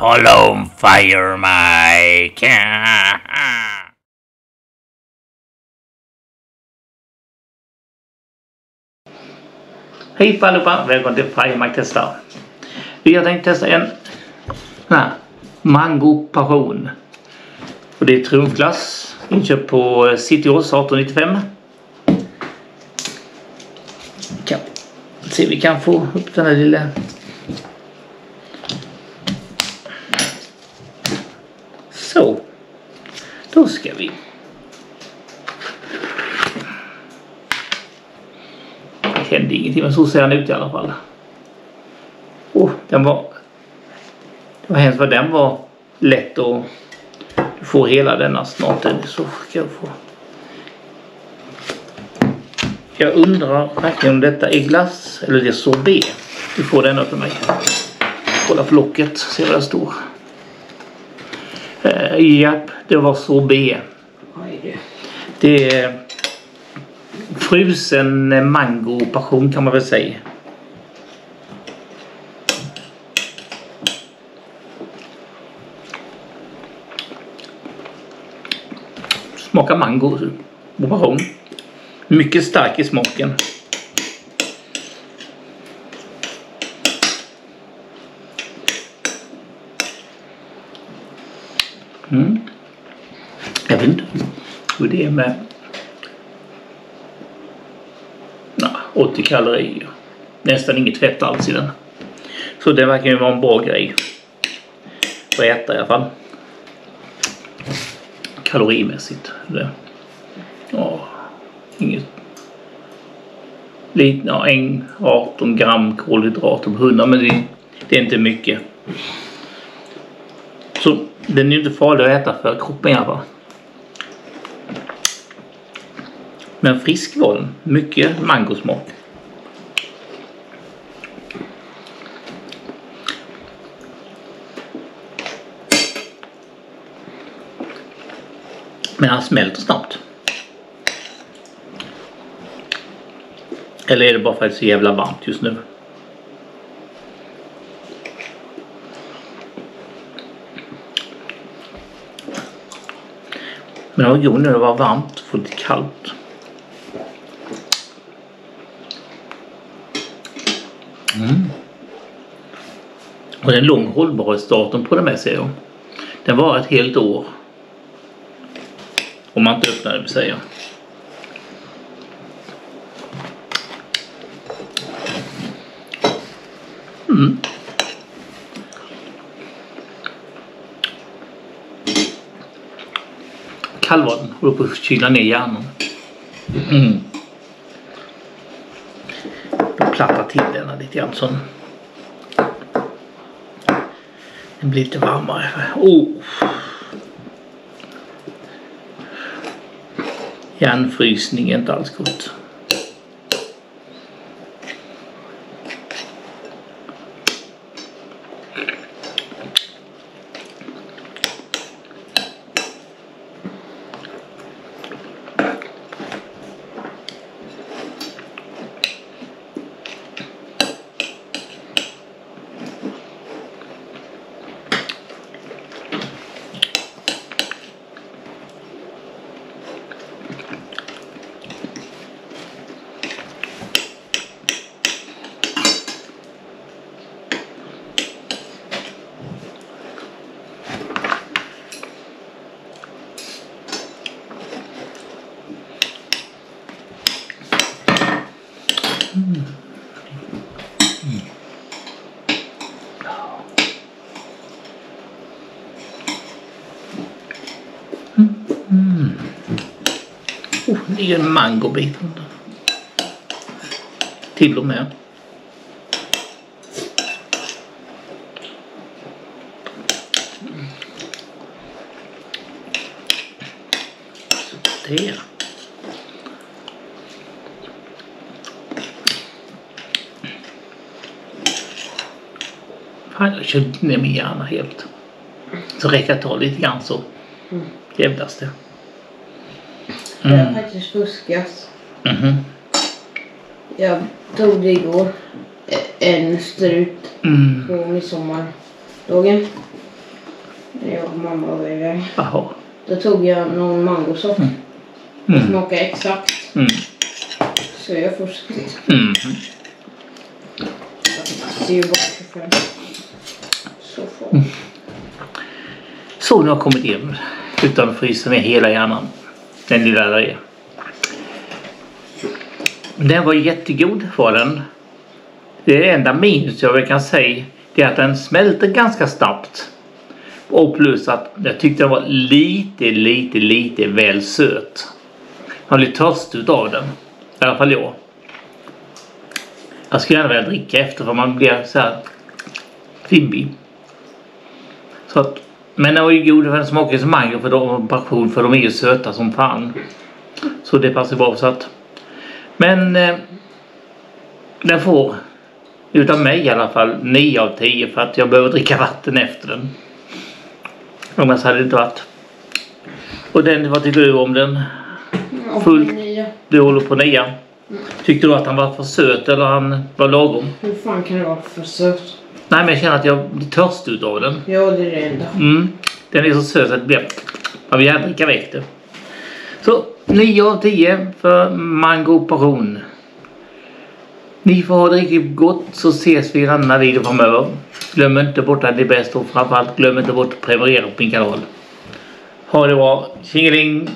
Follow Fire Mike. Hej på allihopa! Välkommen till Fire Mike testar. Vi har tänkt testa en sån här Mango Passion. Och det är triumfglass. Inköpt på City Cityos 1895. Kan se vi kan få upp den här lilla Så. Då ska vi Det hände ingenting men så ser den ut i alla fall. Oh, den var... Det var hemskt vad den var lätt att... Du får hela denna snart. Så ska jag få... Jag undrar verkligen om detta är glass eller det är sorbet. Du får den upp mig. Kolla på locket, se vad det står. Eh, japp, det var sorbet. Det är frusen mango passion kan man väl säga. Smakar mango och passion. Mycket stark i smaken. Mm världen. Och det är med na, 80 kalorier. Nästan inget fett alls i den. Så det verkar ju vara en bra grej. Att äta i alla fall. Kalorimässigt. Det. Ja, inget. Lite, ja, en 18 gram kolhydrater på 100 men det, det är inte mycket. Så den är ju inte farlig att äta för kroppen i alla fall. Men frisk var den. Mycket mangosmak. Men han smälter snabbt. Eller är det bara för att det är så jävla varmt just nu? Men det var god när det var varmt, för lite kallt. Mm. Och det är en lång hållbarhetsdatum på den med ser jag. Den var ett helt år. Om man inte öppnar det vill säga. Mm. Kallvatten. Håller på att kyla ner hjärnan. Mm platta till denna lite grann så den blir lite varmare. Oh. Järnfrysning är inte alls gott. Mm. Mm. mm. Oh, det ligger en mangobit. Till och med. Så jag körde ner min hjärna helt. Så räcker jag ta lite grann så Mm. jävlas det. Jag har Mm. faktiskt fuskat. Mhm. Jag tog det igår. En strut Mm. på midsommardagen. när jag och mamma var iväg. Jaha. Då tog jag någon mangosort. Det Mm. smakade exakt. Mm. Så jag fortsatte. Mm. Det är ju bara 25. Så Mm. Så nu har jag kommit hem utan att frysa ner hela hjärnan. Den lilla där är. Den var jättegod var den. Det enda minus jag kan säga det är att den smälter ganska snabbt. Och plus att jag tyckte den var lite, lite, lite väl söt. Man blir törstig utav den. I alla fall jag. Jag skulle gärna vilja dricka efter för man blir så här fibbig. Så att, men den var ju god för den smakar ju som mango för de, passion för de är ju söta som fan. Så det passar bra så att. Men eh, den får utav mig i alla fall 9 av 10 för att jag behöver dricka vatten efter den. Annars hade det inte varit. Och den, vad tycker du om den? Ja, Full. nya. Du håller på nia. Tyckte du att han var för söt eller han var lagom? Hur fan kan det vara för sött? Nej men jag känner att jag blir törstig utav den. Ja, det är det enda. Mm. Den är så söt att det blir... Man vill gärna dricka väck det. Så 9 av 10 för Mango Passion. Ni får ha det riktigt gott så ses vi i en annan video framöver. Glöm inte bort att det är bäst och framförallt glöm inte bort att prenumerera på min kanal. Ha det bra. Tjingeling!